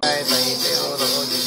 เ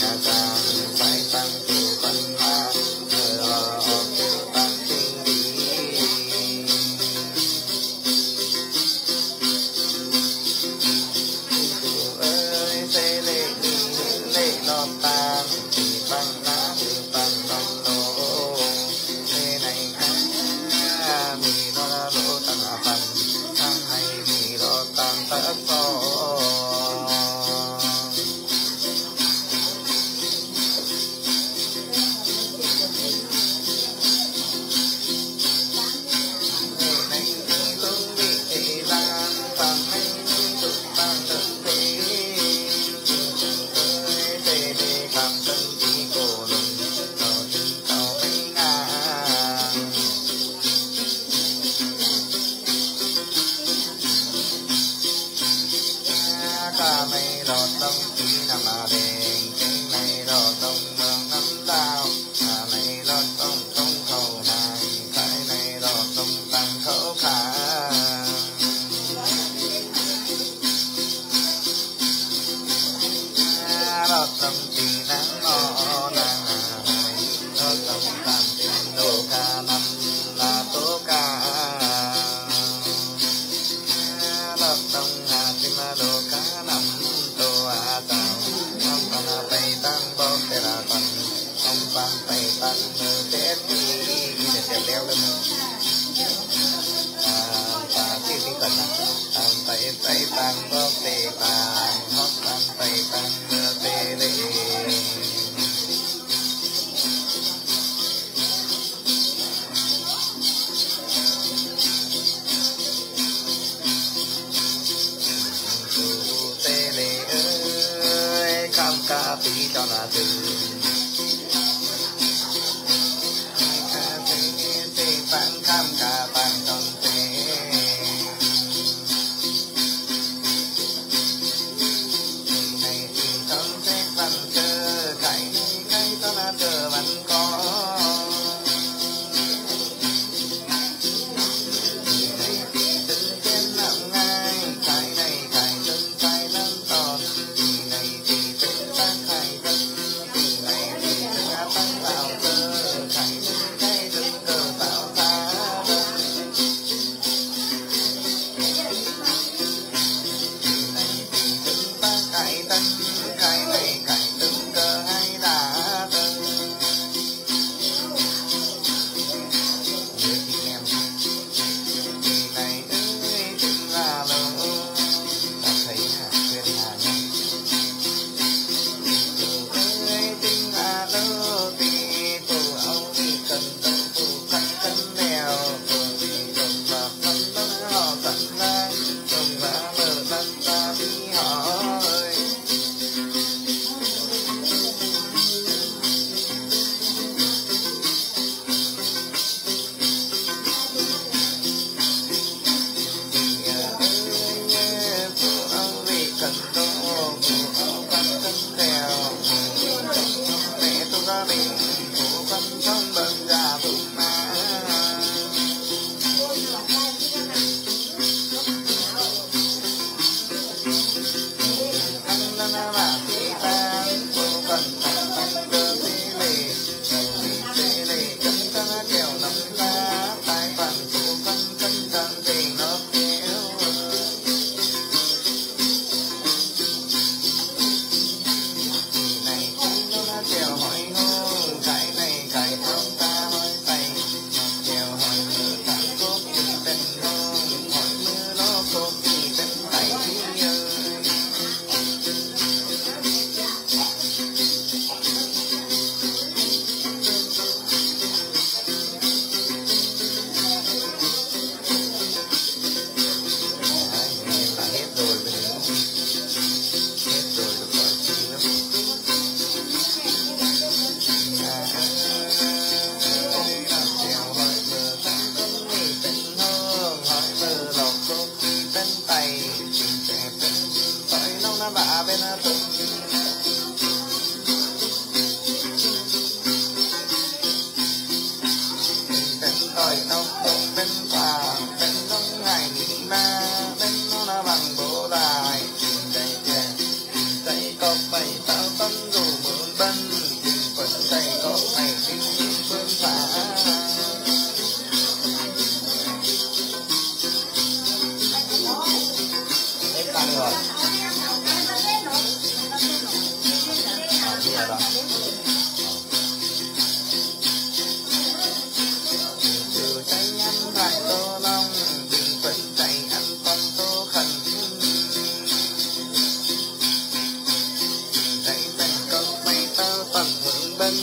bất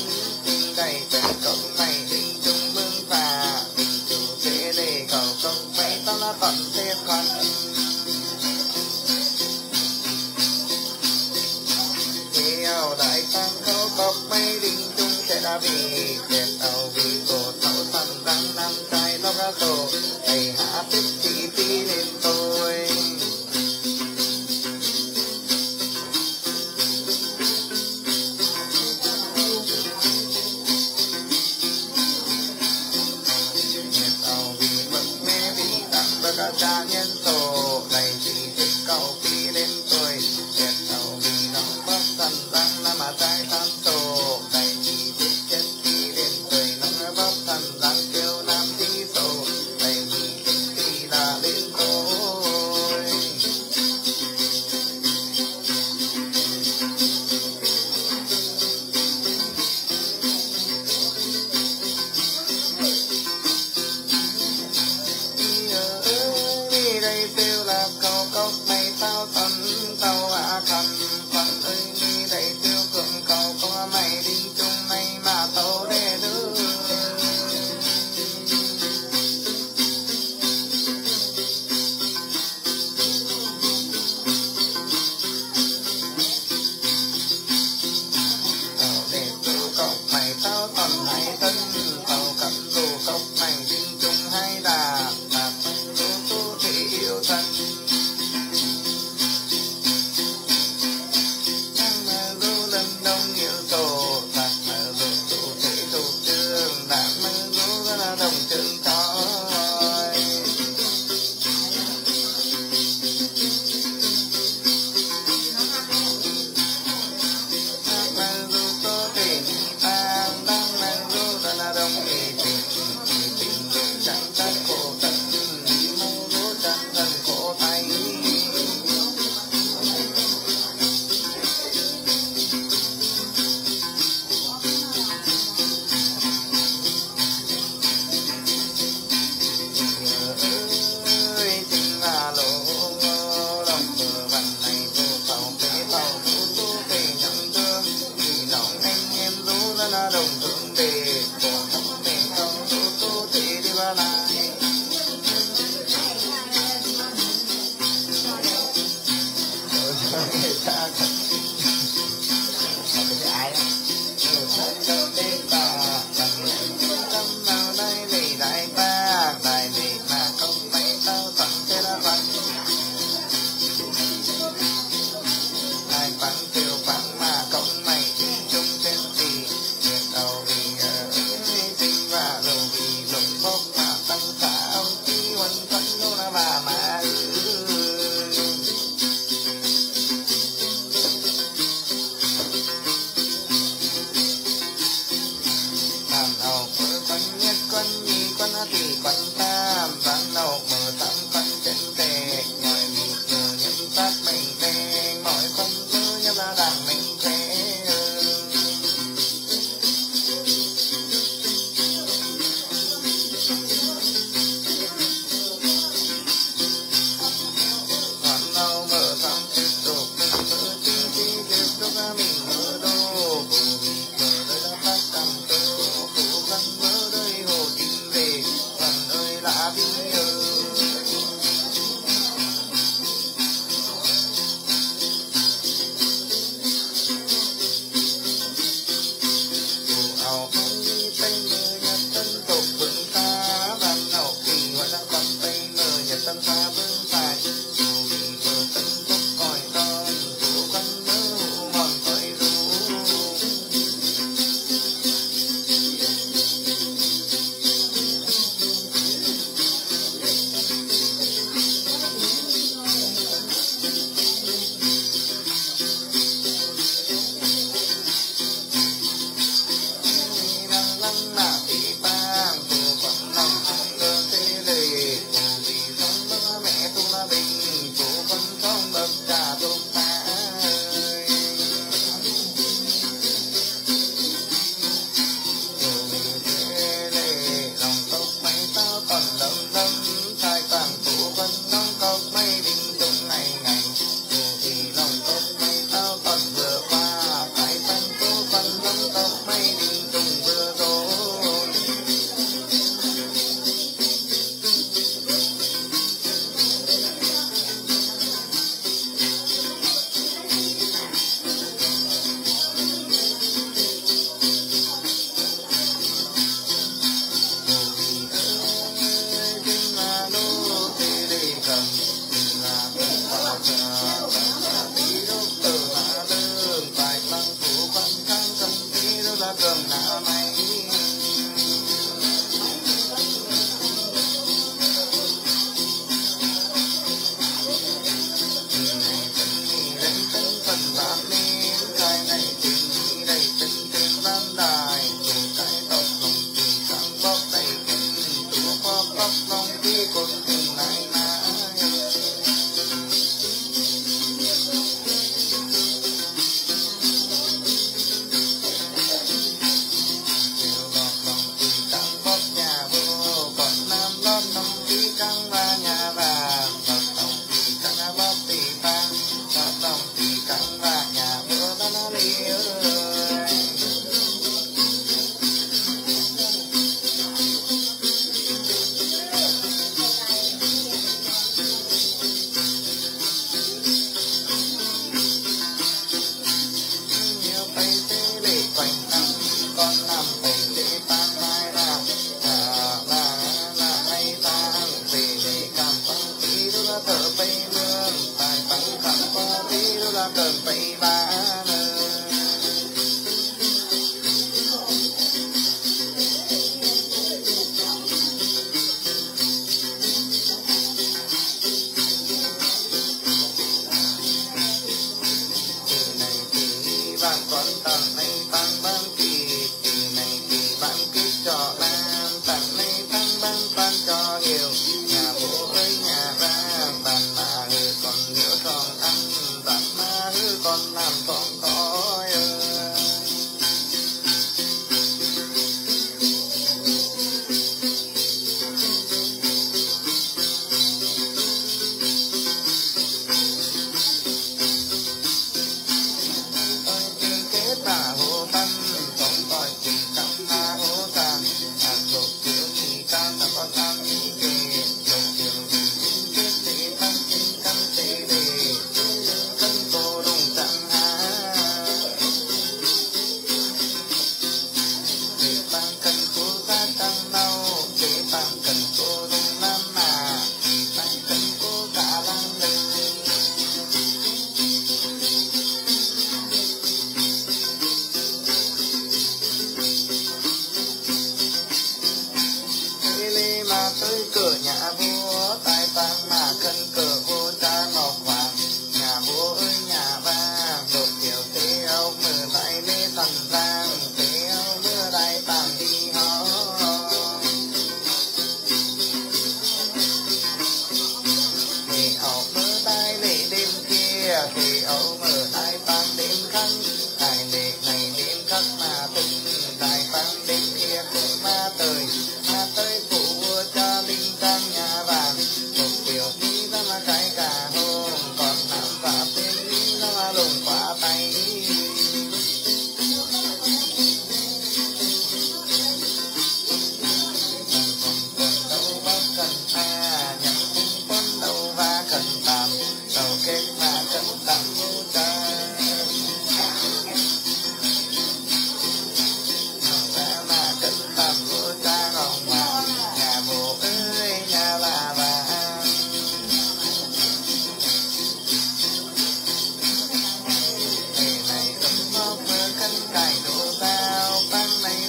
tình đầy tấn công này linh trung mương và mình chủ thế để cầu công mấy tao là còn thế còn theo đại tăng khấu bọc mấy linh trung sẽ là vì tiền tàu vì cổ, tàu thần đang nam trai nó ra tổ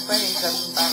ban này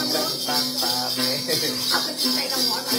Ông có chỉ tay đồng hỏi mà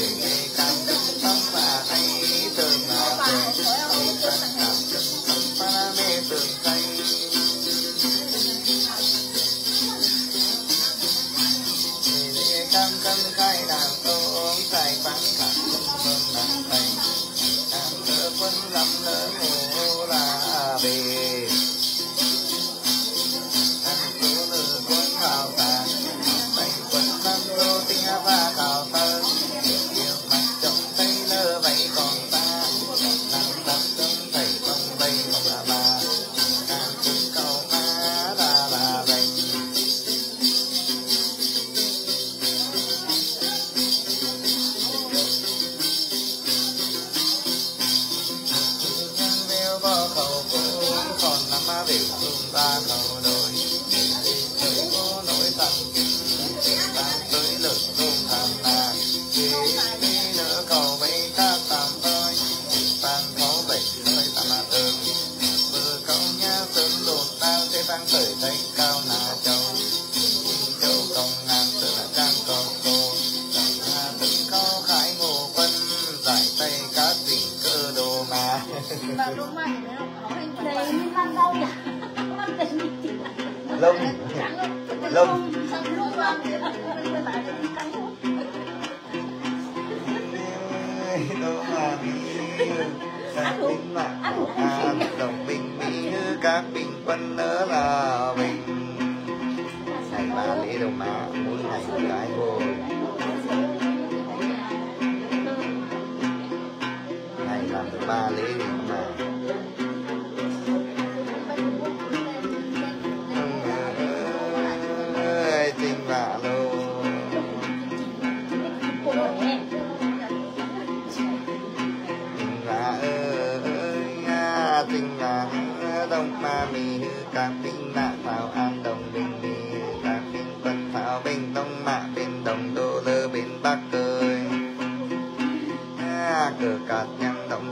làm được ba lễ mà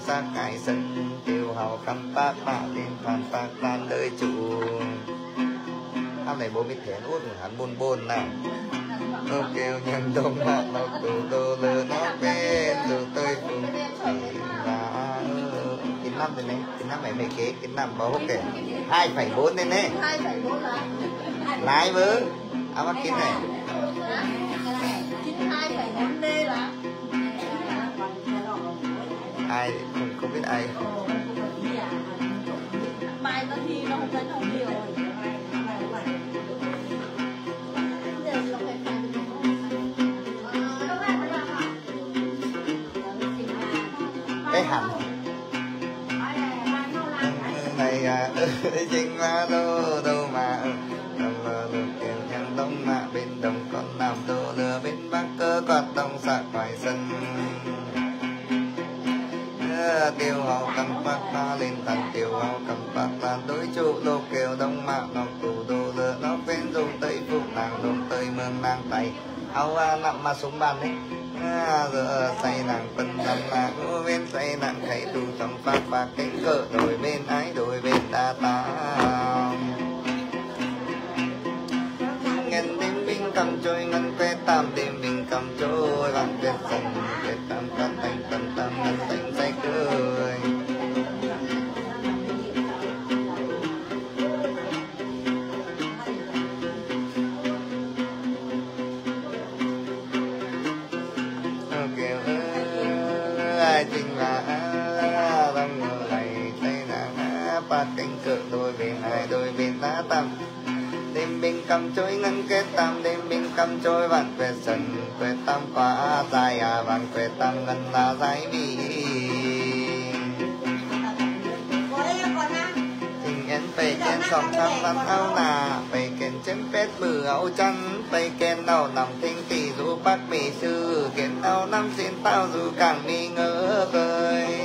sát hải sân tinh tiêu hào khăn ta ta lên phan ta tan đời chủ hôm này bố biết thế út hắn buồn buồn nè nó kêu nhân đông mà nó tù đô lơ nó bên tù cùng tù là chín năm rồi này chín năm mày mày kế chín năm bao hốc kìa. Hai phẩy bốn lên đấy lái vướng áo mắt kín này. Ai không, không biết ai. Mai nó thi nó không nhiều Giờ nó phải cái hẳn này à chính mà đô đô mà đồng lờ lờ kiều nhang đông mà bên đồng con nam đô lừa bên bắc cơ quạt đông sạc ngoài sân Ờ, tiêu hào cầm phát ta lên tận tiêu hào cầm phát ta. Đối trụ lô kêu đông mạ nó tù đô lửa nó phên dùng tây phụ nàng đông tây mương nàng tây áo à, nặng mà xuống bàn đấy à, giờ say nàng phân đầm là ngũ bên say nàng thấy tù trong phát bạc cánh cỡ đổi bên ái đổi bên đa ta ngân đêm binh cầm trôi ngân que tam đêm binh cầm trôi vàng tuyệt sân tuyệt tam cầm trôi ngân kết tam đêm bình cầm trôi vạn quê sân quê tam quá dài à vạn quê tam ngân là dài vì tình phải kén sòng thăm lắm áo nà phải kén chém pét bự áo chăn phải kén đầu nằm tinh tỷ dù bác mỹ sư kén áo năm xin tao dù càng mi ngỡ vời.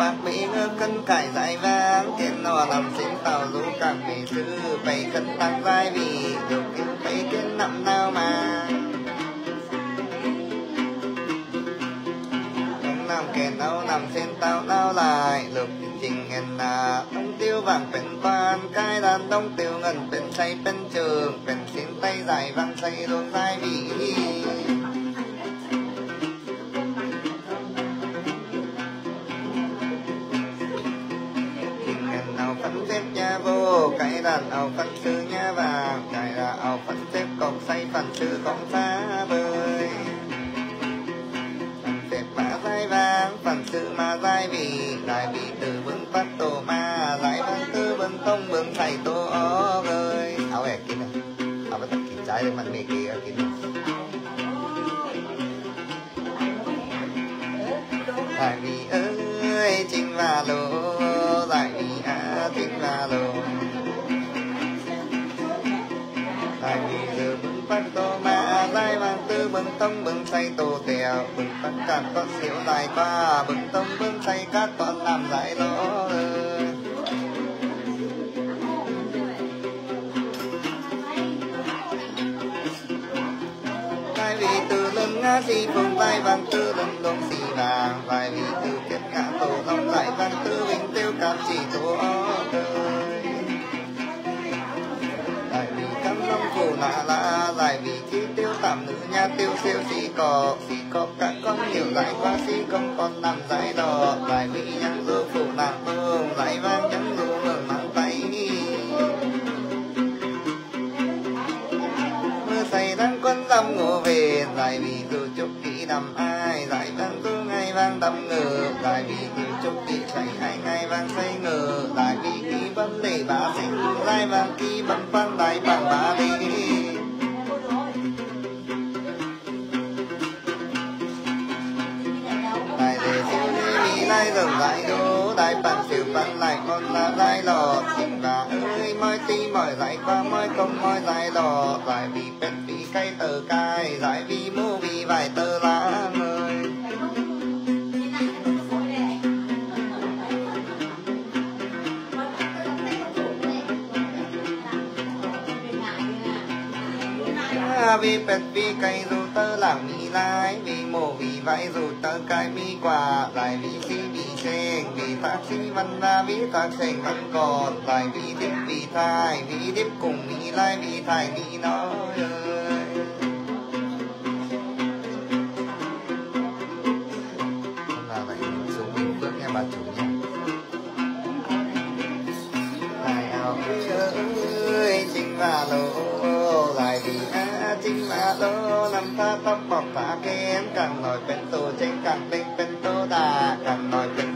Bác mỹ ngơ cân cải dài vang tiền nọ làm xin tàu dù cảm vì sư bảy cân tăng vai vì dù kinh thấy kiến nằm nào mà. Ông làm kẻ nào nằm xin tàu nào lại, lục trình ngàn là ông tiêu vàng bên quan cái đàn đông, tiêu ngân bên say bên trường. Bên xin tay dài vang say luôn dài vì vô cái đàn ảo phân sư nhà và cái là ảo phân xếp cộng say phân sư cộng xa bơi xếp mã dài vàng phân sư mà dài vì đại vì từ vững phát tổ ma giải văn tư vững tông vững thầy tổ ó ơi áo ẻ kín này học thật kín trái lên mặt mì kia kín này. Tại vì ơi, chính và lô tại vì à chính và lô. Bừng tông bừng say tô tèo bừng phát cát con xỉu dài ba, bừng tông bừng say các con làm dài lỗ. Tại vì từ lưng ngã si phương vai vàng tư lưng đông xì vàng tại vì từ kết ngã tổ long lại vàng tư vinh tiêu cảm chỉ tổ. Là la tại vì chi tiêu tạm nữ nha tiêu siêu si cò si cò các con nhiều giải qua si công con nằm giải đỏ giải vì nhắn dư phụ nàng hương giải vang nhắn lưu ngừng nắng tay. Mưa say đang quân dâm ngủ về giải vì dù chúc kỹ nằm ai giải vang tu ngày vang đâm ngờ tại vì dù chúc kỹ say hai ngày vang say ngờ. Tại vì ký vấn đề bà sinh lai vang ký bấm văn đại bằng bà đi. Đại đề siêu lê mi lai rừng lại đô đại bằng siêu văn lại con là đại lò. Tình bà ơi môi ti mỏi giải qua môi công mọi dài lò. Tại vì bên vì cây tờ cai giải vì mô vì vài tờ lá mơ vì pet vì cây dù tơ làm mi lái vì mồ vì vãi dù tơ cái mi quả. Lại vì si vì sen vì tác si văn na vì tác sen văn còn lại vì tiếp vì thai vì tiếp cùng mi lai vì thai mi nói ơi. Là lại xuống bình phước nha bà chủ nha. Tài áo ơi, chính là lỗi. จริงมาโลลำตาต้องบอกฝากเกมกันหน่อยเป็นตัวเจ๊งกันเป็นเป็นตัวตากันหน่อยเป็น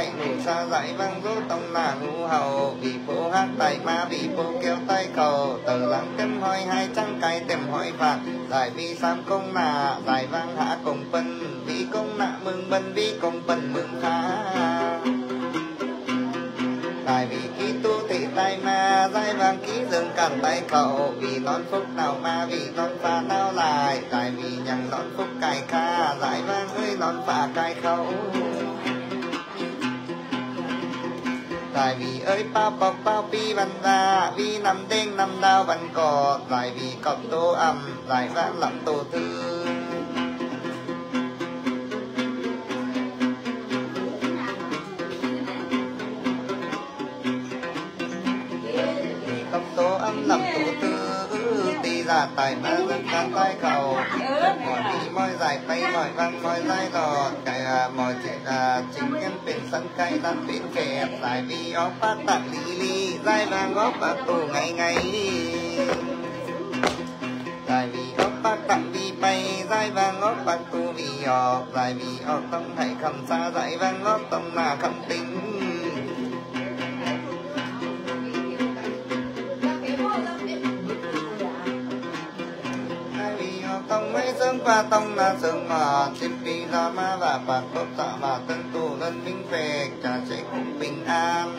hạnh ngủ xa dạy văng rô tông là hữu hầu. Vì phố hát tay ma, vì phố kéo tay cầu. Tờ lắng kem hỏi hai trăng cái tìm hỏi phạt. Giải vì sam công nà giải vang hạ cùng phân. Vì công nà mừng bân, vì công bần mừng khá tại vì ký tu thị tay ma giai vàng ký dương cản tay cậu. Vì non phúc nào ma, vì non phá nào lại. Tại vì nhằng non phúc cài kha, giải vang ơi non phá cài khẩu tại vì ơi, bao bọc, bao pi văn ra vì nằm đen nằm đau văn cò tại vì cọp tô âm lại vãn lắm tổ thư. Tóc tố âm lầm tụ tư giả tài ba dân tán tay cầu. Mọi đi mọi dài bay mọi văn mọi dài đò cái à, mọi chuyện à, chính nhân biển sân cây tan biển kẹp giải vi óc phát tặng lì lì dài vàng góp bạc tù ngày ngày. Tại vì óc phát tặng vì bay dài vàng góp bạc tù vì họ tại vì óc tâm hãy cầm xa giải vàng góp tâm là cầm tính. Pa tông na sơn ma chim pi la ma và bạc tốt tạ ma tân tu, lên minh về cha sẽ cũng bình an.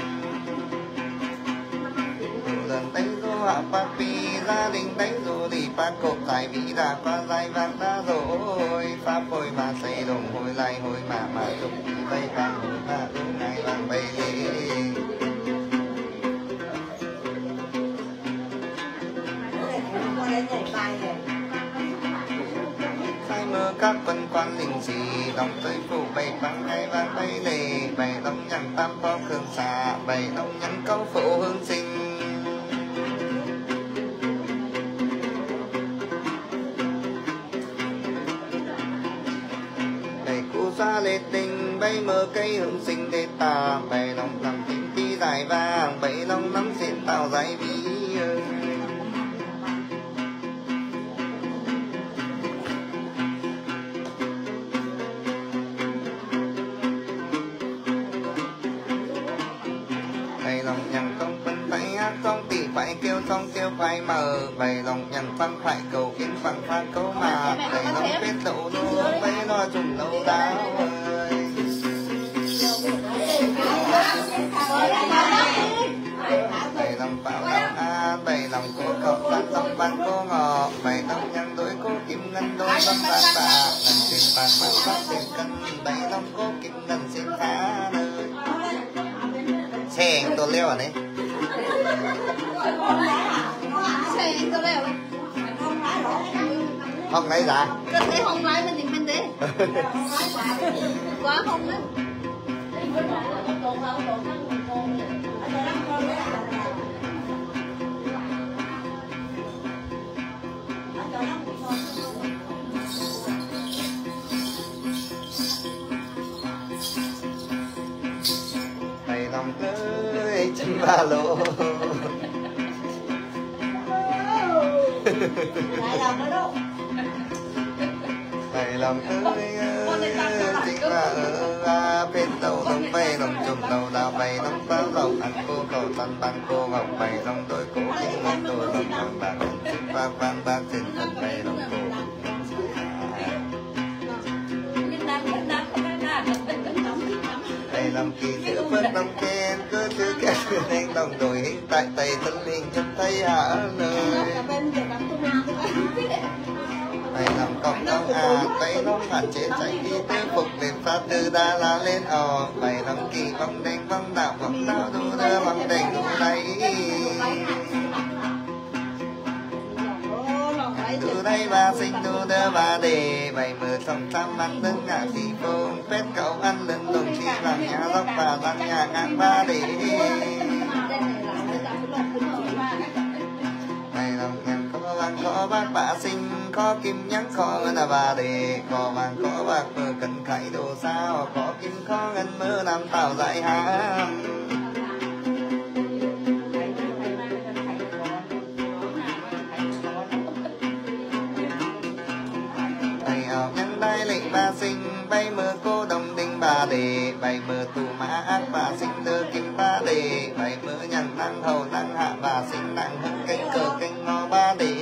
Lần đánh du hạ pa pi gia đình đánh du đi pa cột, tại vì đã qua dài vàng đã rồi. Pháp hồi mà xây đồng, hồi lại hồi mà mà chúng đi vàng, hồi mà lúc này vàng bay đi khai mơ các quân quan linh sĩ đồng tới phủ bảy băng ngay vang bay lề bảy đông nhằng tam bao cường xà bảy đông nhằng câu phụ hương sinh. Bảy xa lê tình bay mơ cây hương sinh đê tà. Bảy lòng làm tím ti dài vàng, bảy lòng nắm xin tạo dài vĩ phải kêu xong kêu phải mờ bảy lòng nhằn phân phải cầu kiến phẳng phan cấu mà. Bảy lòng biết đậu nô phải lo trùng lâu đá bảy lòng bảo lòng a bảy lòng cô cộng văn tông văn cô ngọ. Bảy lòng nhằn đối cô kim ngân đôi văn văn bà lần tiền bạc văn văn tiền cân bảy lòng cô kim ngân xin phá nơi. Xe tôi leo ở đây không lấy dạ. Cái thế không lấy mình tìm mình đi quá không đấy tay nằm cưới trên ba lô. Lại làm nữa đâu. Lại làm tới Chính là ở ra bên tàu đồng bay đồng chùm đầu đào bay đồng báo lòng ăn cô cầu tan ban cô ngọc bay đồng đội cố kính lòng tôi lòng bằng bạc chính ba ban ba tình thật bay đồng cô lòng kỳ giữa phước đông khen cứ thứ khen nên đồng đổi hình tại tây tân linh chân thấy hạ lời. Mày làm công công à, tay nông hạn chế chạy đi tư phục lên phát tư đa la lên ò. Mày làm kỳ bóng đen bóng đạo bóng đạo đu đơ bóng đen đu đây từ đây và sinh tu đơ và đề bảy mươi trong trăm ăn đứng ngã thì phong Phép cậu ăn lên đồng khi bằng nhà dốc và lăn nhà ngã ba đề Mày lòng ngàn có vàng, có bác bạ sinh, có kim nhắn, có là bà đề có vàng, có bạc, mơ cần khải đồ sao? Có kim, có ngân, mơ làm tạo dạy hàm sinh, bay mơ cô đồng đinh ba đề bay mơ tù mã ác và sinh tơ kim ba đề bay mơ nhằn năng hầu năng hạ và sinh năng hưng canh cờ canh ngò ba đề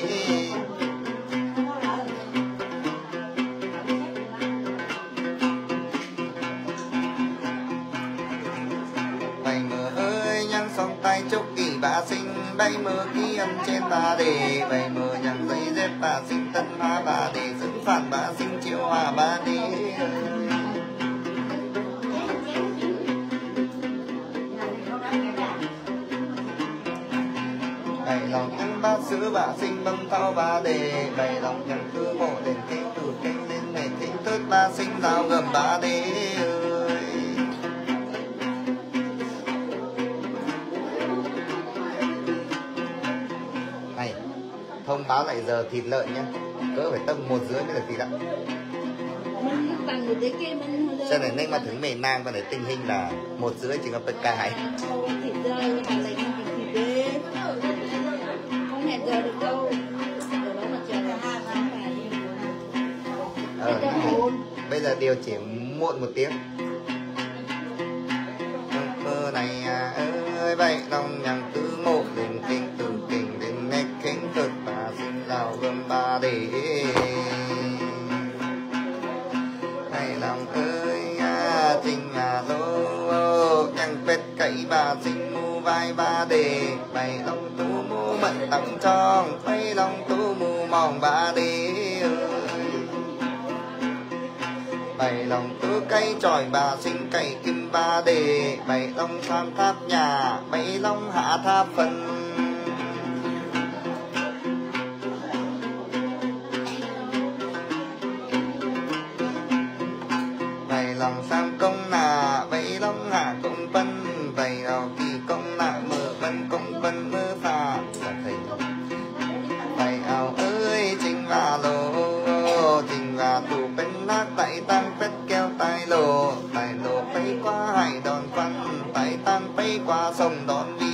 bay mơ ơi nhăn song tay chúc kỳ bà sinh, bay mơ ký ăn trên ba đề bay mơ nhằn giấy dép bà sinh tân hoa ba đề phạt bà sinh triệu hòa bà đề bày lòng nhân ba sứ bà sinh bông thao bà đề. Bày lòng nhân cư mộ đền kinh tử kinh lên này kinh thức ba sinh giao gầm bà đề ơi. Này, thông báo lại giờ thịt lợn nhé đỡ phải tầng một dưới mới được tí đã. Cho nên nên mà thứ miền Nam và để tình hình là một rưỡi chỉ có bật cái ờ, bây giờ điều chỉ muộn một tiếng. Mơ này à, ơi vậy lòng nhằng vương ba đề hay lòng ơi à, tình à lô nhằng vết cậy bà sinh mu vai ba đề. Bày lòng tu mu mận tặng tròn bay lòng tu mu mong ba đề ơi. Bày lòng tứ cây tròi bà sinh cậy kim ba đề. Bày long tham tháp nhà bày long hạ tháp phần. Bay qua sông đón đi.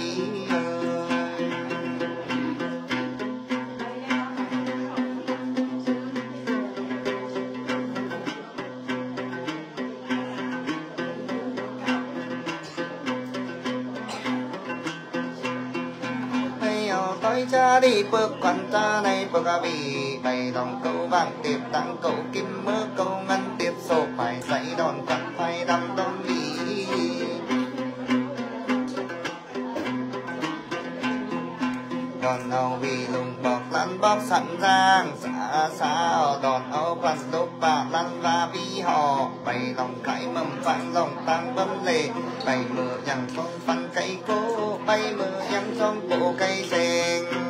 Tối cha đi bước quan cha này, bước à bì bày đòn câu vàng tiệp tăng cậu kim mơ câu ngân tiệp sổ phải dạy đòn sẵn giang xã sao đòn âu văn đốt bà, lăn va vi, hò. Bày lòng cãi mầm vạn lòng tăng vấn lệ. Bày mưa nhằng phong phân cây cố bay mưa nhằng trong bộ cây rèn.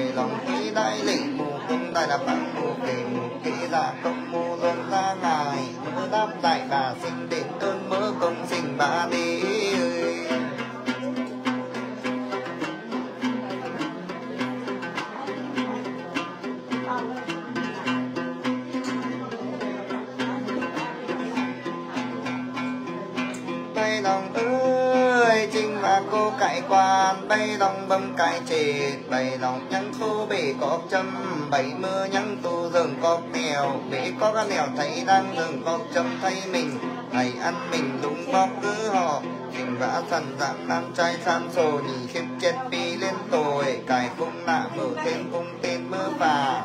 Lòng quý đại lị mù cung đại là bằng mù kỳ mù kỳ là công mù có châm bảy mưa nhắn tu rừng có nèo bể có các nèo thấy đang rừng có châm thấy mình. Ngày ăn mình đúng bóp cứ họ tình vã sẵn dạng nam trai san sồ nhỉ khiếp chết pi lên tồi. Cải cung nạ mở thêm cung tên mơ phà.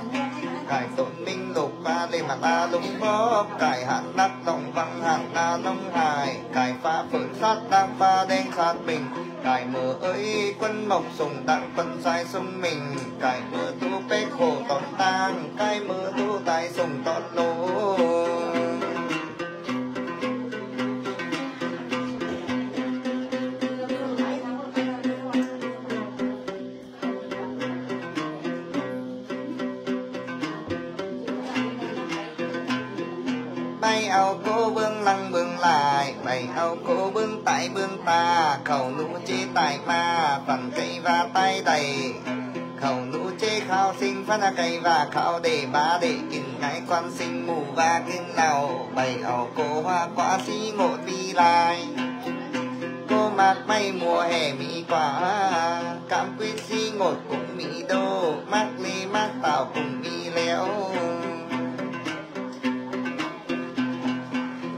Cải tổn minh lục lê mặt ta lúng bóp cải hạn đắc động văn hàng na nông hài cải phá phượng sát đang pha đen sát bình, cải mờ ơi quân mộc sùng đặng quân sai xung mình, cải mờ tu bế khổ tọt tang, cải mờ tu tài sùng tọt lỗ bương bương ta, khẩu nụ chế tài ma phần cây và tay đầy. Khẩu nụ chế khao sinh phát ra cây và khao để ba để kín ngái quan sinh mù và kinh nào. Bày ao cô hoa quả sĩ ngộ vi lai. Cô mạc bay mùa hè mỹ quả, cảm quyết si ngột cũng mỹ đô. Mắc ly mắc tạo cùng mỹ léo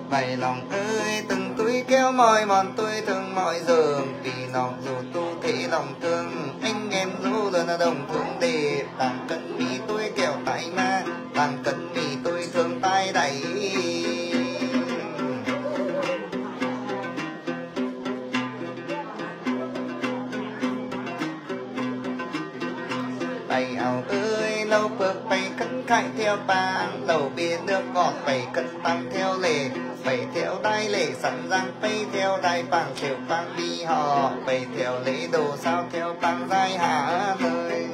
Bày lòng ơi mọi mòn tôi thương mọi giờ Vì lòng dù tu thế lòng thương. Anh em dù giờ là đồng thương đề Tàng cân mi tôi kẹo tay ma Tàng cân mi tôi thương tay đẩy tay ảo ơi lâu bước bay cân khai theo bàn đầu bia nước ngọt, bày cân tăng theo lề bày theo đai lệ sẵn răng bay theo đai bằng chiều bằng bi họ. Bày theo lễ đồ sao theo bằng giai hạ ơi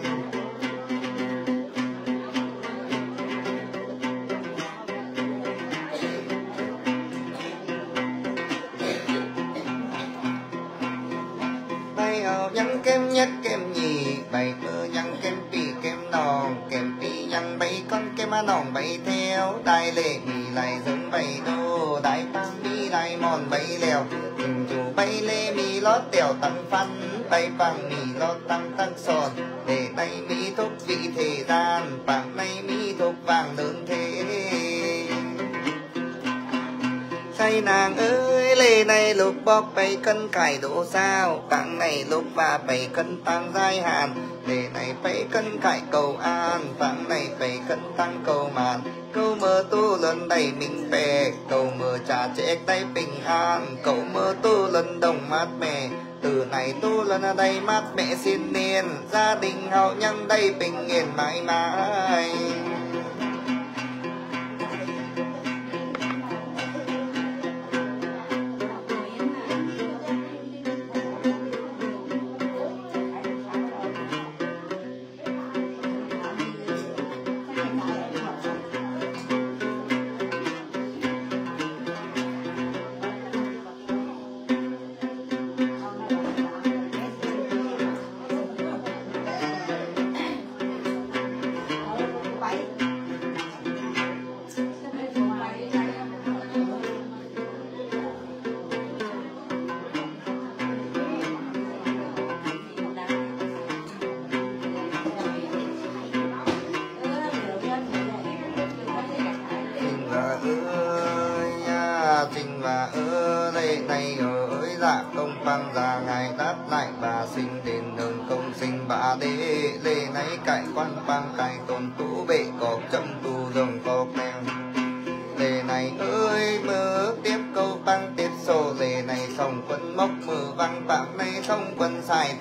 bay ở nhắn kem nhất kem nhì, bày mơ nhắn kem pì kem nòng, kem pì nhắn bay con kem má nòng. Bay theo đai lệ lại giống bay đôi pang mi lại mòn bay lèo hình chủ bay lê mi lót tèo tăng phân bay pang mi lót tăng tăng sòn để tay mi thúc vị thế gian pang nay mi thúc vàng lớn thế say nàng ơi, lê này lúc bóc bay cân, cải đổ sao? Tặng này lúc và bảy cân tăng giai hạn. Lê này bảy cân, cải cầu an. Tặng này bảy cân tăng cầu màn câu mơ tu lần đầy mình bè. Cầu mơ trả trẻ tay bình an. Cầu mơ tu lần đồng mát mẻ. Từ này tu lần đây mát mẹ xin niên. Gia đình hậu nhân đây bình yên mãi mãi.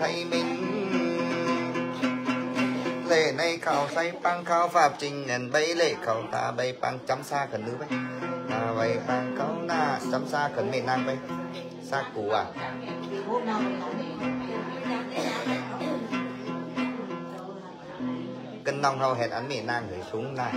Thay mình. Lệ này khảo say băng khảo pháp trình ngàn bay lệ khảo ta bay băng chấm xa cần nữ bay à bay băng khảo na chấm xa cần mẹ nàng bay xa cũ à. Cân nong hầu hẹn ăn mẹ nàng gửi xuống này.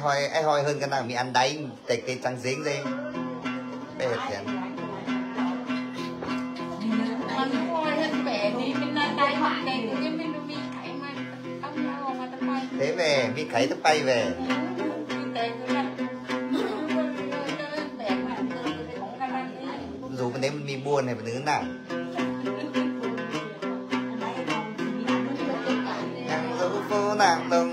hoi ai hoi hơn cái nào mi ăn đáy, tệ cái trắng dính gì bé hết tiền thế về mi khải thức bay về. Dù mình thấy mình buồn này mình đứng nào. Nàng dấu phố nàng đồng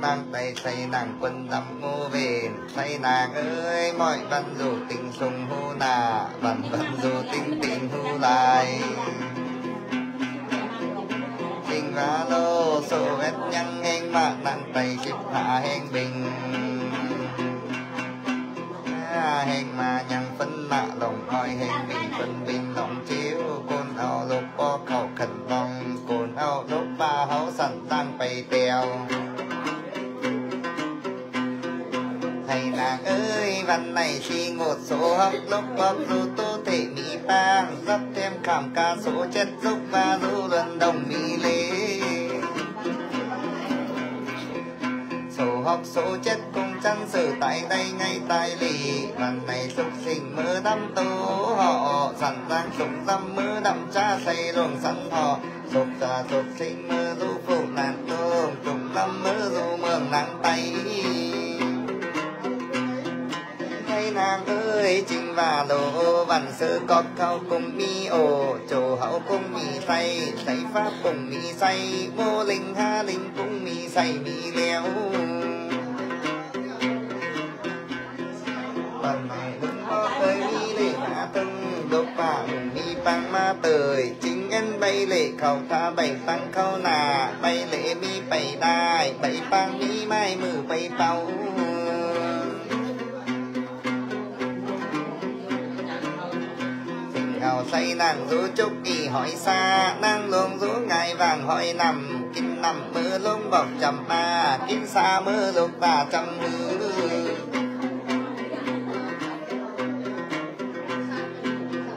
bằng tay xây nàng quân dặm ngô về xây nàng ơi, mọi văn dù tình sùng hô nà vần văn dù tình tình hô lại. Tình vá lô, sổ vết nhăn hên mạng nặng tay kịp hạ hên bình. À, hèn mà nhăn phân mạ lòng hỏi hèn bình phân bình lòng chiếu. Côn ao lục bo khẩu khẩn vòng côn ao đốt ba hấu sẵn tăng bay tèo. Thầy nàng ơi, văn này chi ngột số hấp lúc bắp dù tô thể mỹ bang dắp thêm cảm ca số chất giúp và du luân đồng mỹ lê. Số học số chất cùng chăn sử tại đây ngay tại lì, văn này sục sinh mơ đâm tố họ sẵn sàng súng dâm mơ đâm cha xây luồng sẵn họ. Sục ra sục sinh mơ du phụ nàng tôm, trùng lâm mơ du mường nắng tay nàng ơi chừng và đồ văn sư có cao cùng mi ồ chỗ hậu cùng mi say say pháp cùng mi say, vô linh ha linh cùng mi say, mi leo văn này đứng có tới mi lệ hạ tưng độc bà mi băng ma tời. Chính em bay lệ khẩu tha bảy tăng khâu nà, bay lệ mi bảy đai bảy băng mi mai mử bảy tàu. say nàng rú chúc kỳ hỏi xa. Nàng luôn rú ngài vàng hỏi nằm kinh nằm mưa lông bọc chầm ba. Kinh xa mưa lúc bà chầm mưa.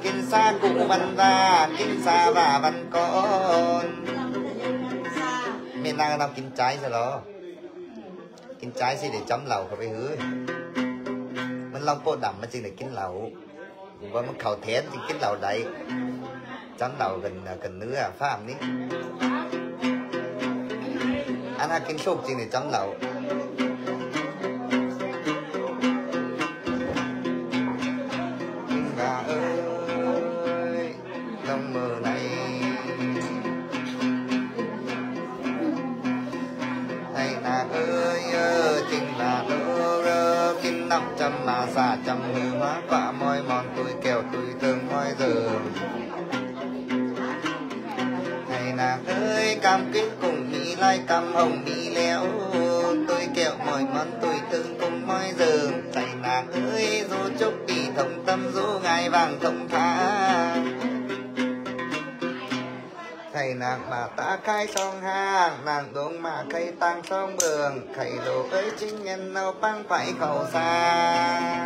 Kinh xa cụ văn và kinh xa và văn con. Miền nam đang kinh trái rồi đó? Kinh trái sẽ để chấm lẩu phải hứa? Mình long cô đậm mà chỉ để kinh lẩu. งโปดดำมันจึงได้กินเหล้า vàมันเขาแทนจึงกินเหล้าได้จำเหล้ากันกันเนื้อฟ้ามนี้อันนั้นกินโชคจริงเนี่ยจำเหล้ากินกาเอ้ยลงมือไหนให้นาเอ้ยเออจริงนาเออเออกินน้ำจำนาสาจำมือ cờ Thầy nàng ơi, cam kết cùng đi lai, cam hồng đi léo Tôi kẹo mỏi món tôi tương cùng mỗi giờ. Thầy nàng ơi dù chúc kỳ thông tâm dù ngài vàng thông thả thầy nàng mà ta khai song hang nàng đúng mà cây tăng song bường. Thầy đồ ấy chính nhân nào băng phải khẩu xa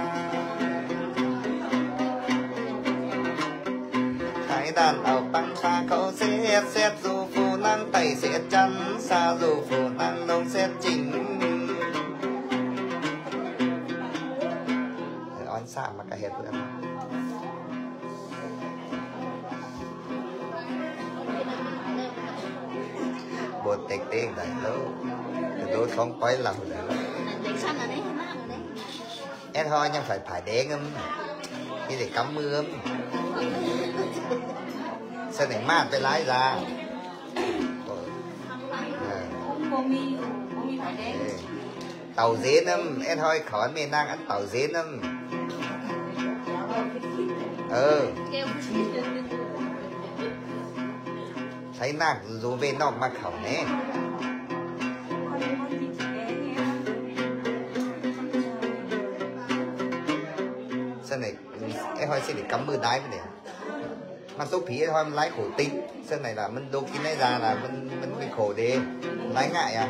thầy đàn ở băng xa khẩu xét xét dù phù năng tẩy xét chân xa dù phù năng đông xét chính on xa mà cả hết rồi bộ tịch tiền đại lâu tôi không quay lòng nữa. Em thôi, nhưng phải phải đen không như để cắm mưa âm sao này mát phải lái ra. Tàu dến âm em thôi khỏi miền Nam ăn tàu dến âm ừ ờ. thấy nàng dù về nọ mà khẩu nè. Sao này, em hỏi xin để cắm mưa đáy này mà số phí hoa lái khổ tính sân này là mình đô kín này ra là mình mình bị khổ đi lái ngại à?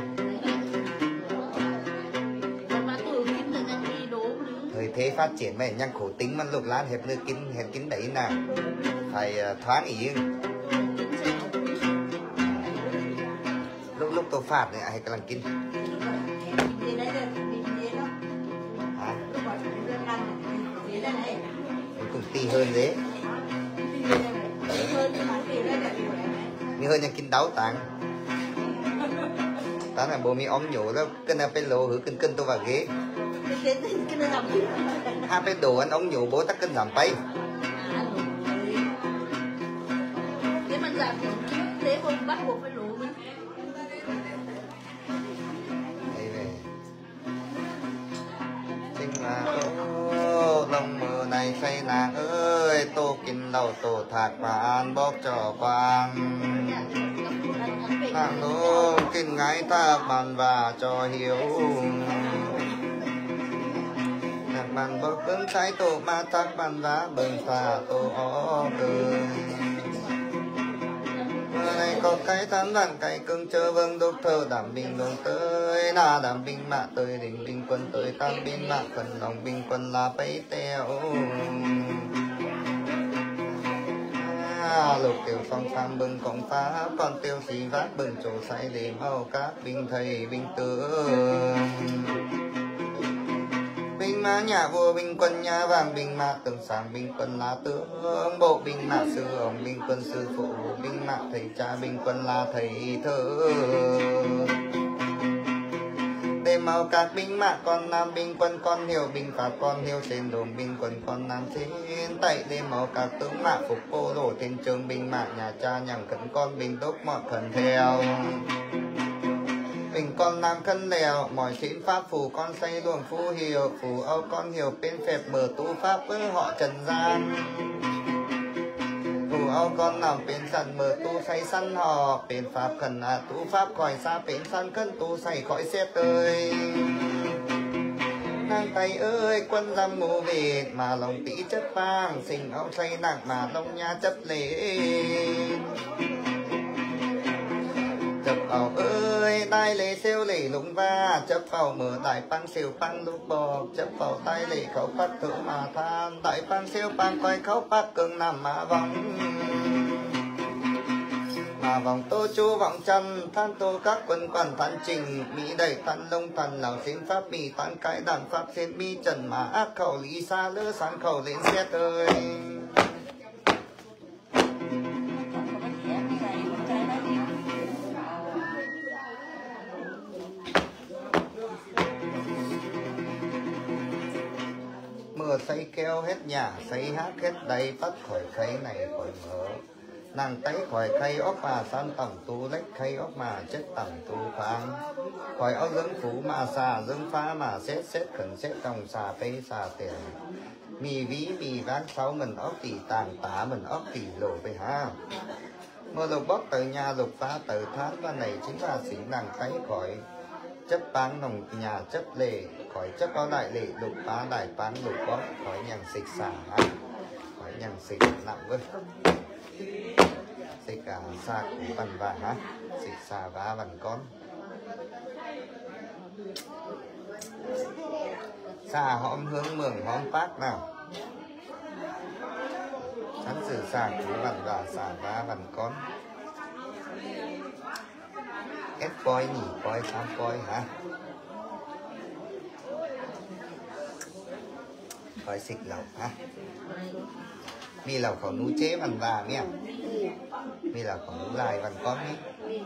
Thời thế phát triển mày nhang khổ tính, mình lục lán hẹp nơi kín hẹp kín đấy nè. Phải ờ, thoáng ý. Lúc lúc tôi phạt này ai cần kín? À? cũng tì hơn đấy. มีเฮินยังกินเดาตังตอนนั้นโบมีออมอยู่แล้วก็น่าเป็นโลหือขึ้นขึ้นตัวว่าเก๋ถ้าไปโดนออมอยู่โบตักขึ้นสามไป kinh đầu tổ thạc và an bốc cho quang. Nàng đô kinh ngái ta bàn và cho hiếu. Nàng bàn bốc ứng trái tổ ma thạc bàn và bừng phà tổ ó ơi này có cái thán vạn cái cưng chơ vương đúc thơ đảm bình đồng tới na đảm binh mạ tới đỉnh binh quân tới tam binh mạ phần lòng binh quân là bấy teo lục tiểu phong tham bưng cộng phá, con tiêu xì vác bừng chỗ say để mau các bình thầy bình tướng. Bình mã nhà vua bình quân nhà vàng bình mã tường sáng bình quân là tướng. Bộ bình mã sư ông bình quân sư phụ bình mã thầy cha bình quân là thầy thơ để mau các binh mã, con nam binh quân, con hiểu binh pháp, con hiểu trên đồn binh quân, con nam trên tay để mau các tướng mã, phục cô đổ trên trường binh mã, nhà cha nhằng khẩn con binh đốc mọi thần theo. Bình con nam khân lèo, mọi chiến pháp phù con xây luồng phu hiểu phù âu con hiểu bên phép mở tu pháp với họ trần gian phù ao con nằm bên sân mở tu say săn hò. Bên pháp khẩn à tu pháp khỏi xa bên săn cân tu say khỏi xét ơi nàng tay ơi, quân lâm mù về, mà lòng tỷ chất vang sinh áo say nặng mà lòng nha chất lệ chấp vào ơi, tay lệ siêu lệ lũng va. Chấp vào mở đại băng siêu băng lúc bò. Chấp vào tay lệ khẩu phát thử mà than. Đại băng siêu băng quay khẩu phát cường nằm mà vòng mà vòng tô chu vòng chân than tô các quân quản than trình. Mỹ đầy than lông than lão xin pháp, mỹ than cái đàn pháp xin mi trần mà ác khẩu lý xa, lỡ sáng khẩu lên xét ơi xây hết nhà, xây hát hết đầy bắt khỏi khay này khỏi mở. Nàng tay khỏi khay ốc mà san tầm tu lách khay ốc mà chết tầm tu phang khỏi ốc dưỡng phú mà xà dưỡng phá mà xét xét khẩn xét đồng xà tây xà tiền. Mì ví, mì ván sáu mình ốc tỷ tàng tả, mình ốc tỷ lộ về ha mơ lục bóc từ nhà lục phá từ tháng và này chính là xỉn nàng tay khỏi chấp bán nồng nhà chấp lệ khỏi chấp có đại lệ, lục phá đại bán lục bóc khỏi nhằng xịt xả khỏi nhằng xịt nặng với xịt cả xa của bằng vàng hả xịt xả vá bằng con. Xa hõm hướng mường hõm phát nào. Hắn sử xa của bằng và xả vá bằng con ép coi nhỉ? Coi sao coi hả? Coi xịt lẩu hả? Mi lẩu khẩu nú chế bằng và mi à? Mi lẩu khẩu nú lại bằng con mi.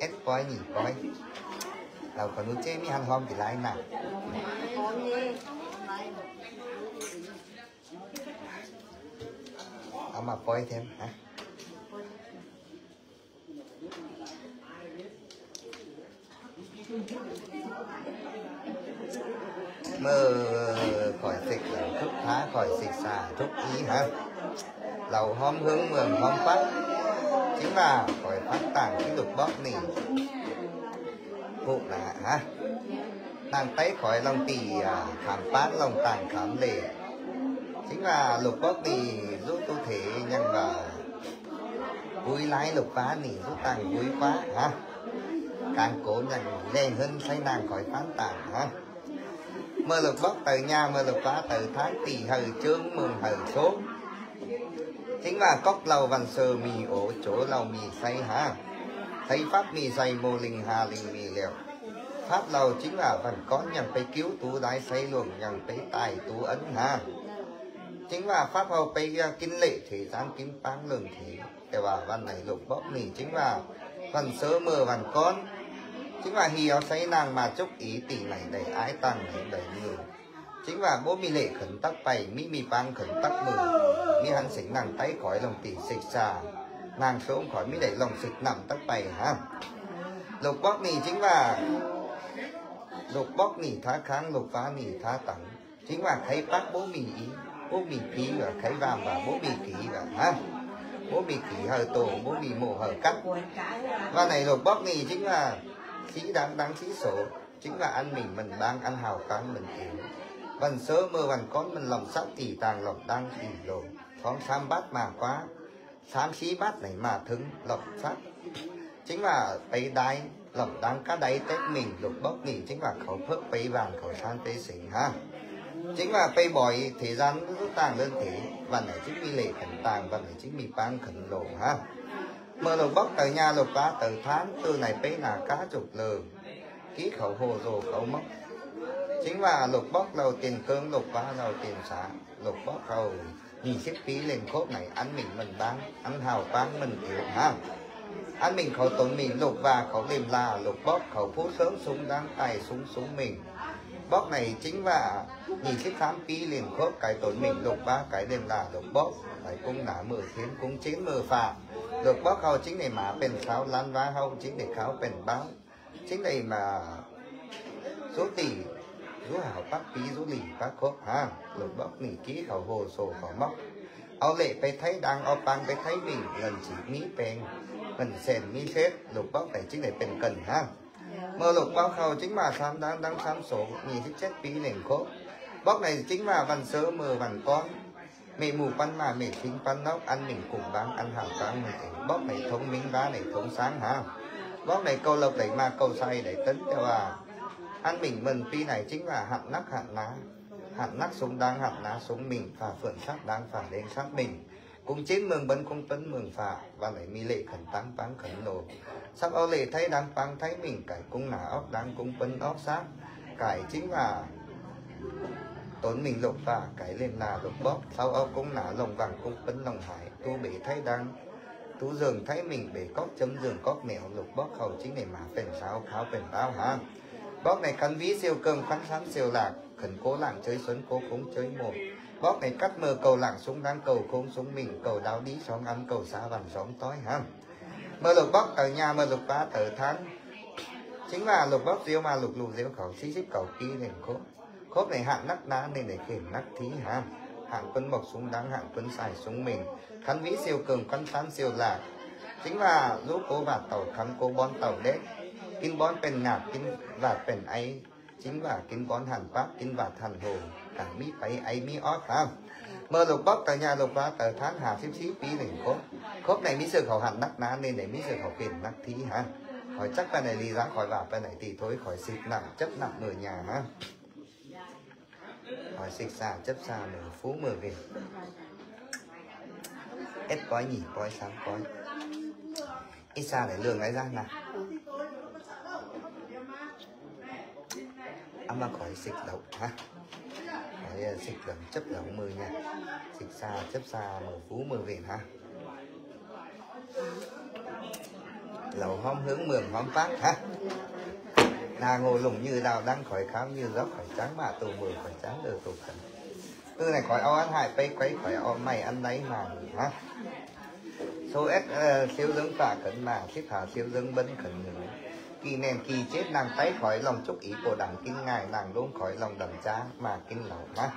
Ép coi nhỉ? Coi lẩu khẩu nú chế mi hàng hôm thì lại nào? Ông mà coi thêm hả? Mơ, khỏi dịch thúc phá, khỏi dịch xả thúc ý ha lầu hôm hướng mường hôm phát. Chính là khỏi phát tàng cái lục bóp nỉ phụ là ha tàng tay khỏi lòng tỳ à, khám phát lòng tàng khám lệ. Chính là lục bóp nỉ giúp tu thể nhân vào vui lái lục phá nỉ giúp tàng vui quá hả càng cố nhận lên hơn say nàng khỏi phán tàn hả mơ lục bóc từ nhà, mơ lục phá từ tháng tỷ hờ trương mừng hờ số. Chính là cốc lầu văn sờ mì ổ, chỗ lầu mì say hả thấy pháp mì say mô linh hà linh mì liệu pháp lầu chính là phần có nhằm phải cứu tú đái say luồng, nhằm phải tài tú ấn hả chính và pháp hầu bây à, kinh lệ thủy giáng kinh bán lường thế. Để bảo văn này lục bóp nỉ chính là văn sớ mờ văn con. Chính và hì áo say nàng mà chúc ý tỷ này đầy ái tăng này đầy nhiều chính và bố mi lệ khẩn tắc bày mi mi bang khẩn tắc mờ mi hắn xỉnh nàng tay khỏi lòng tỷ xịt xà. Nàng xuống khỏi mi đẩy lòng xịt nằm tắc bày, ha. Lục bóp nỉ chính và lục bóp nỉ thá kháng, lục phá nỉ thá tặng chính và thấy bác bố mỉ ý bố bị ký và khấy vàng và bố bị ký và ha. Bố bị ký hờ tổ, bố bị mổ hờ cắt. Và này lục bóc mì chính là khí đáng đáng khí số, chính là ăn mình mình đang, ăn hào cán mình yếu. Vần sơ mơ vần con mình lòng sắc tỷ tàng, lòng đang tỷ lộ. Phóng sam bát mà quá, sam xí bát này mà thứng lòng sắc chính là bấy đai, lòng đang cá đáy tết mình lục bóc mì chính là khẩu phước bấy vàng, khẩu san tế xỉn ha chính là bấy bòi thời gian rất tàng lên thế. Và này chính mi lệ khẩn tàng, và này chính mi bán khẩn lộ, ha. Mở lục bóc từ nhà lục ba từ tháng, từ này bấy là cá chục lờ. Ký khẩu hồ rồ khẩu mốc. Chính là lục bóc đầu tiền cương lục ba đầu tiền xã lục bóc đầu nhìn xếp phí lên cốt này, ăn mình mình bán, ăn hào bán mình yếu ha. Ăn mình khẩu tốn mình, lục và khẩu liềm là lục bóc khẩu phú sớm súng, đáng tài súng súng mình bóp này chính là nhìn xếp khám phí liền khớp cái tổn mình lục ba cái liềm là lục bóp phải cung nã mười thiên cung chín mười phà lục bóp khẩu chính này màเป็นsáu lan vá hậu chính này khẩuเป็นbáo chính này mà số tỷ rú hảo bác phí rú lì bác khớp ha lục bóp nỉ ký khẩu hồ sổ khẩu móc เอาเละไปไทยดังเอาปังไปไทยวิ่งเงินสีมีแปลงเงินเซนมีเซฟลูกเป้าแต่chính đểเป็นcần ha mơ lục bao khâu, chính mà sám đang đang sám sổ mì thích chết bí nền khốt. Bóc này chính mà văn sớ, mờ văn con mẹ mù pan mà mẹ chính pan nóc, ăn mình cùng bán, ăn hàng bán mình bóc này thống minh bá này thống sáng hả? Bóc này câu lộc đẩy ma, câu say đẩy tấn theo à ăn mình mình pi này chính là hạn nắc hạn ná. Hạn nắc súng đang hạn ná súng mình phả phượng sắc đang phả đến sắc mình cũng chín mừng bấn không tấn mừng phà và lại mi lệ khẩn tăng tăng khẩn nổ. Sắp ao lệ thấy đang tăng thấy mình, cải cung nả ốc đang cung bấn ốc sát. Cải chính là tốn mình lục và cái lên là lục bóp. Sau ao cung nả lồng vàng cung bấn lồng hải, tu bể thấy đang tu giường thấy mình, bể cóc chấm giường cóc mèo lục bóp hầu chính để mà phèn sao kháo phèn bao ha. Bóp này khăn ví siêu cường, khăn sám siêu lạc, khẩn cố làm chơi xuân, cố cúng chơi một bóp này cắt mờ cầu lẳng súng đang cầu khôn súng mình, cầu đáo đi xóm ăn, cầu xa vằn xóm tối ha mơ lục bóp ở nhà mơ lục ba tờ tháng chính là lục bóp diêu mà lục lục diêu khẩu, xí xích cầu kỳ lên khốp khốp này hạn nắc đá nên để kiểm nắc thí ha hạng quân mộc súng đáng hạng quân xài súng mình. Khắn vĩ siêu cường căn sán siêu lạc. Chính là giúp cố và tàu thắng cố bón tàu đấy kinh bón bền ngạc kinh và bền ấy. Chính là kinh bón hàn pháp kinh và thần hồ. តាមីបៃអីមីអត់តាមមើលលោកបកតញ្ញាលោកបាតើឋានហាស៊ីស៊ីពីនេះគប់គប់ណៃមីសើខោហាន់ដាក់ណានេណៃមីសើខោពីដាក់ទីហា khỏi chắc bên này đi ra khỏi vào bên này thì thôi khỏi xịt nặng chấp nặng người nhà ha. Khỏi xịt xà chấp xà nửa phú mười về. Ép coi nhỉ coi sáng coi, ít xa để lường ấy ra nào ăn mà khỏi xịt đậu hả? Khỏi ờ, xịt gần chấp gần mười nha. Xịt xa chấp xa mười phú mười về ha lầu hóm hướng mường hóm phát ha là ngồi lùng như đào đang khỏi khám như gió khỏi trắng mà tù mười khỏi trắng được tù khẩn. Từ này khỏi ao ăn hại bay quấy khỏi ao mày ăn đấy mà ha số s uh, siêu lưng tả khẩn mà xếp hà siêu lưng bấn khẩn người kỳ nên kỳ chết, nàng tay khỏi lòng chúc ý của đẳng kinh ngài, nàng luôn khỏi lòng đầm cha mà kinh lẩu má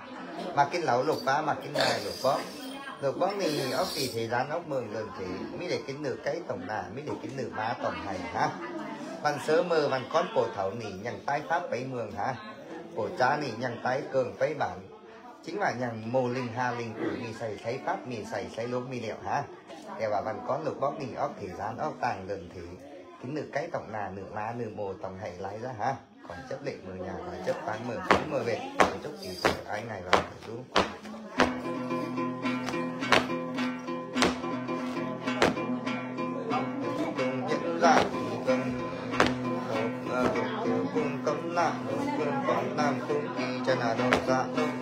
mà kinh lẩu lục phá, mà kinh ngài lục bóp. Lục bóp mì ốc thì thời gian ốc mường lần thì mới để kinh nửa cái tổng đà mới để kinh nửa má tổng hành ha. Văn sớ mơ văn con cổ thảo nỉ nhằng tay pháp bấy mường ha. Cổ cha nỉ nhằng tay cường bấy bản. Chính là nhằng mô linh ha linh của mì xài thấy pháp mì xài xài lúc mì liệu ha. Để bà văn con lục bóp nỉ ốc thì gian ốc tàng lần thì kính được cái tổng là nửa má nửa mồ tổng hay lái ra ha. Còn chấp định mười nhà còn chấp bán mười cũng mười về. Còn chúc gì ai ngày vào xuống ra cần cùng cấm nạn cùng quảng nam cùng kỳ chân là đồ dạ nộp